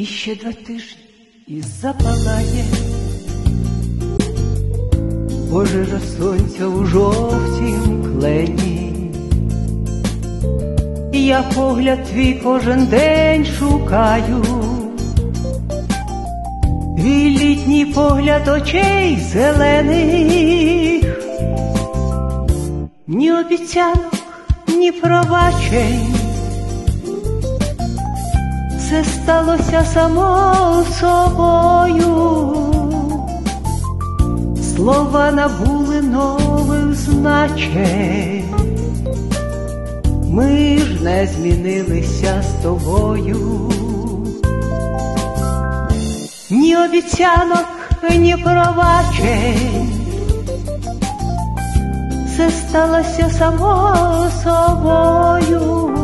І ще два тижні і запалає Божеже сонця у жовтім клені. І я погляд твій кожен день шукаю, Твій літній погляд очей зелених, ні обіцянок, ні пробачень. Це сталося само собою, слова набули нових значень, ми ж не змінилися з тобою, ні обіцянок, ні пробачень, це сталося само собою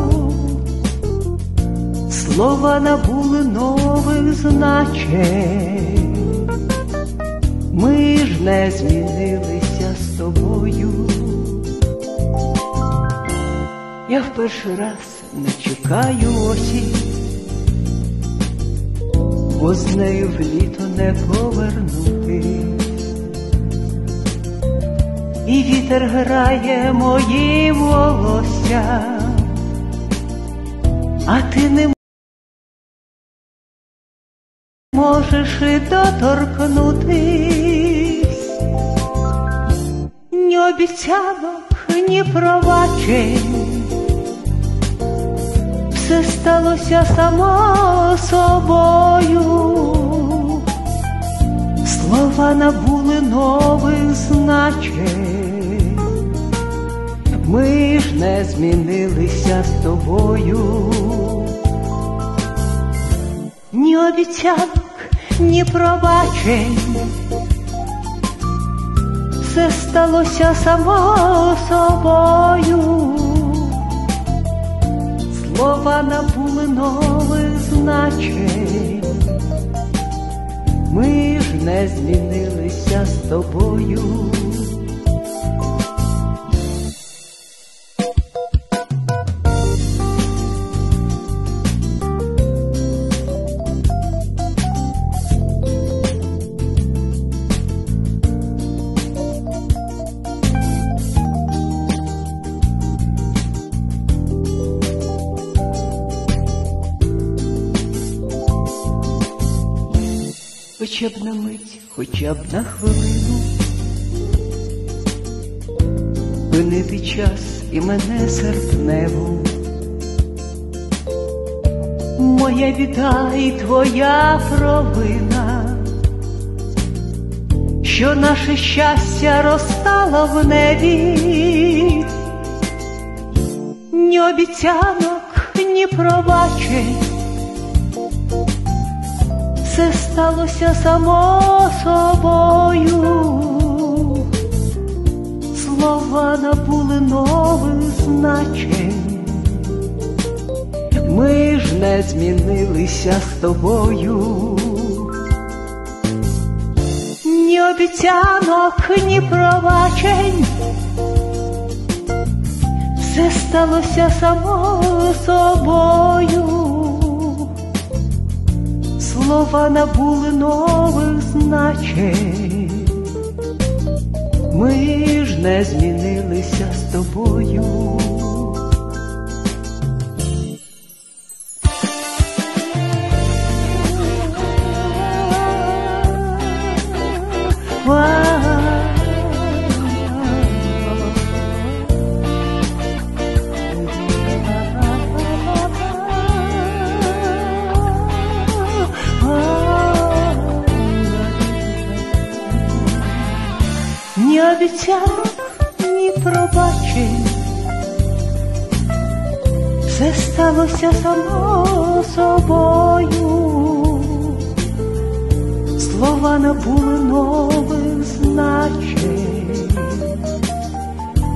слова набули нових значень, ми ж не змінилися з тобою. Я в перший раз не чекаю осінь, бо з нею в літо не повернути. І вітер грає моїм волоссям, а ти не можеш і доторкнутись, ні обіцянок, ні пробачень, все сталося само собою, слова набули нових значень, ми ж не змінилися з тобою. Ні обіцянок, ні пробачень, все сталося само собою, слова набули нових значень, ми ж не змінилися з тобою. Хоча б на мить, хоча б на хвилину, Пинити час і мене серпневу, моя біда і твоя провина, що наше щастя розстало в небі, ні обіцянок, ні пробачень все сталося само собою, слова набули нових значень, ми ж не змінилися з тобою, ні обіцянок, ні пробачень, все сталося само собою слова набули нових значень, ми ж не змінилися з тобою. Обіцянок, ні пробачень, все сталося само собою, слова набули нових значень,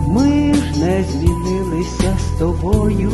ми ж не змінилися з тобою.